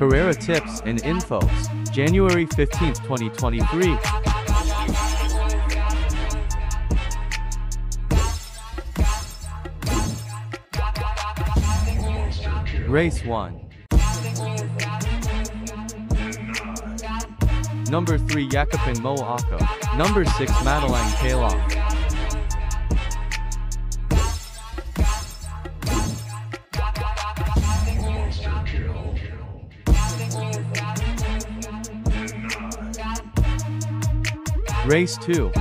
Karera tips and infos. January 15, 2023. Race 1. Number 3 Jakobin Mo Ako. Number 6 Madeline Kalong. Race 2.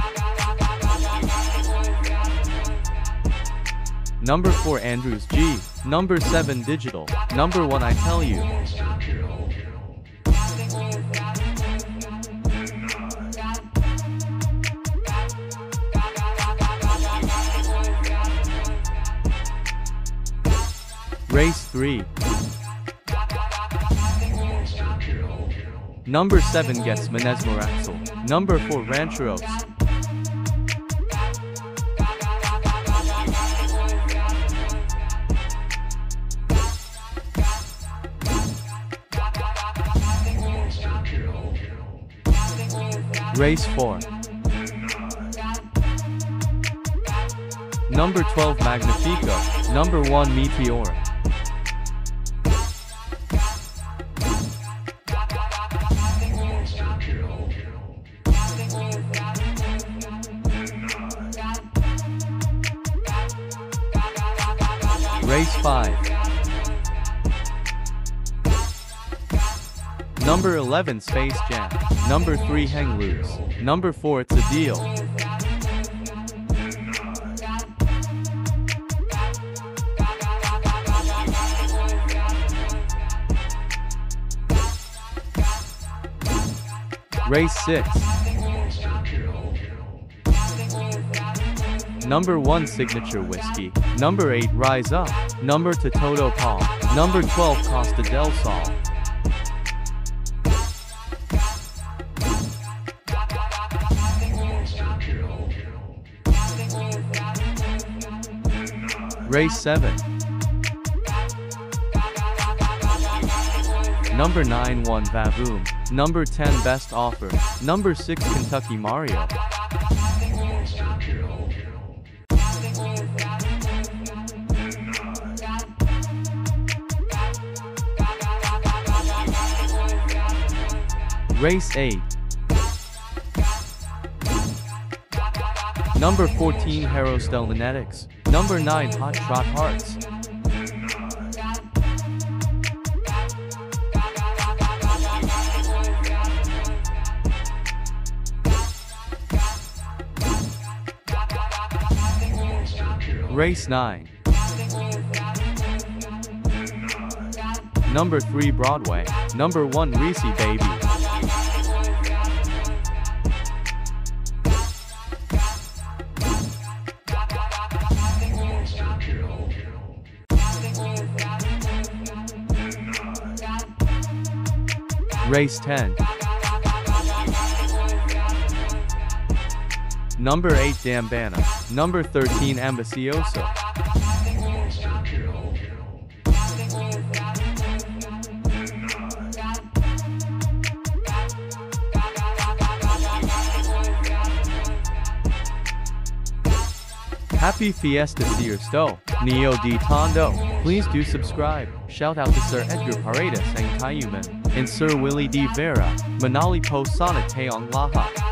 Number 4 Andrews G. Number 7 Digital. Number 1 I Tell You. Race 3. Number 7 gets Menezmer Axel. Number 4 Rancheros. Race 4. Number 12 Magnifico. Number 1 Meteor. Race 5. Number 11 Space Jam. Number 3 Hang Loose. Number 4 It's a Deal. Race 6. Number 1 Signature Whiskey. Number 8 Rise Up. Number 2 Toto Paul. Number 12 Costa del Sol. Race 7. Number 9 1 Vavoom. Number 10 Best Offer. Number 6 Kentucky Mario. Race 8. Number 14 Hero Stellanetics. Number 9 Hot Trot Hearts. Race 9. Number 3 Broadway. Number 1 Reese Baby. Race 10. Number 8 Dambana. Number 13 Ambicioso. Happy Fiesta Siersto, Neo Di Tondo. Please do subscribe. Shout out to Sir Edgar Paredes and Kayuman, and Sir Willie D. Vera, Manali Po Sana Teong Laha.